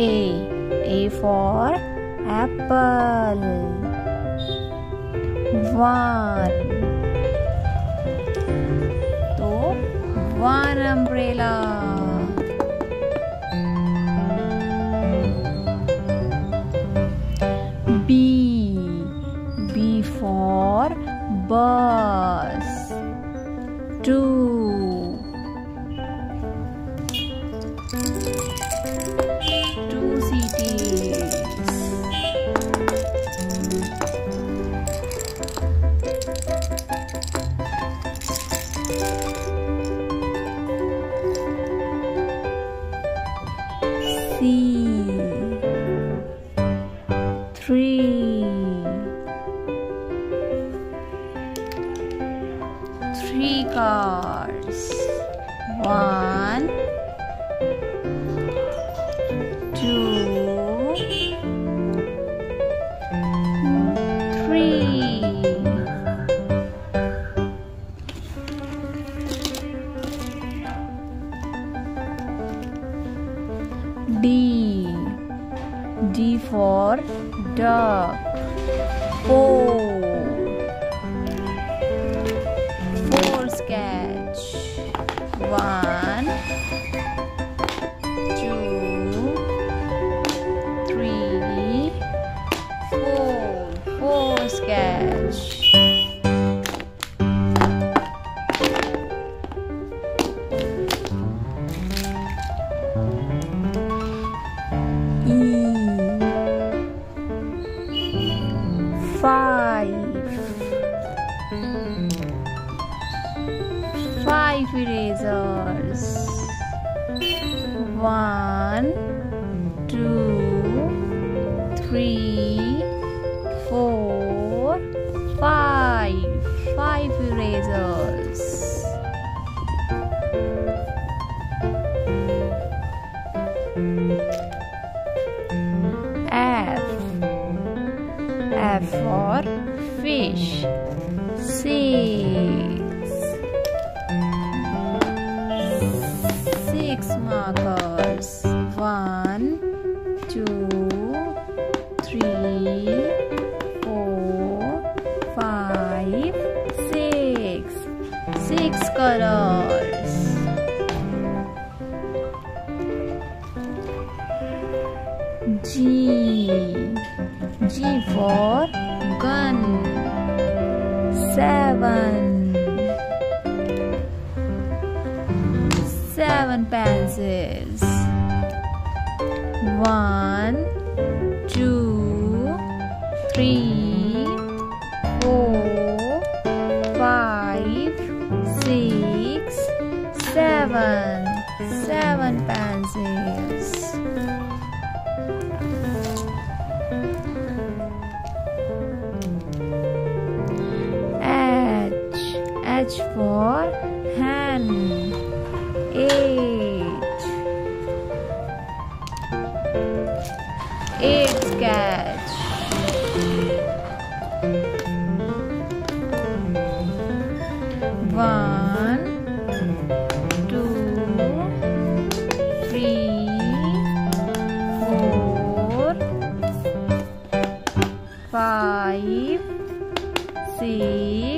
A. A for apple. One. तो one umbrella. B. B for bus. Two. C. Three. Three cars. One. D. D for duck. Four. Four sketch. One, Five erasers. One, two, three, four, five. Five erasers. F. F for fish. Six. Colors. G. G for gun. Seven. Seven pencils. One, two, three, seven. Seven pencils. H. H for hen. Eight. Eight sketch. One, five, six,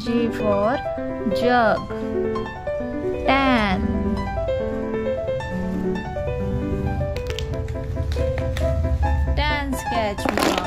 J for jug. Tan. Tan sketch mark.